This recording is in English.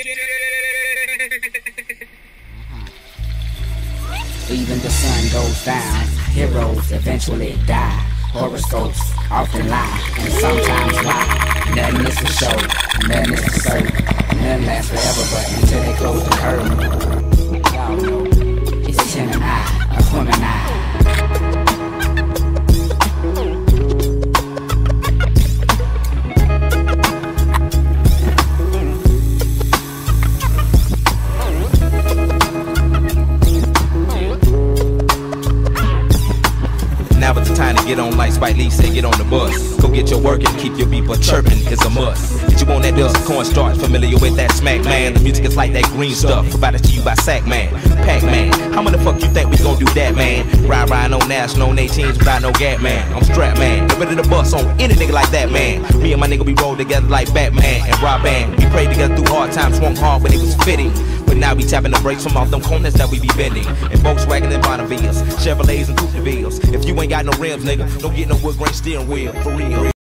Mm-hmm. Even the sun goes down, heroes eventually die. Horoscopes often lie, and sometimes lie. Nothing is for show, nothing is for certain. Nothing lasts forever, but until they close the curtain. Time to get on like Spike Lee said, get on the bus. Go get your work and keep your people chirping is a must. Get you on that dust, cornstarch, familiar with that smack man. The music is like that green stuff, provided to you by Sack Man, Pac Man. How many fuck you think we gon' do that, man? Ride, ride, no national, on 18s without no gap, man. I'm strapped, man. Get ready to bust on any nigga like that, man. Me and my nigga, we roll together like Batman and Robin. We prayed together through hard times, swung hard when it was fitting. But now we tapping the brakes from off them corners that we be bending. And Volkswagen and Bonnevilles, Chevrolets and Coupe de. If you ain't got no rims, nigga, don't get no wood grain steering wheel, for real.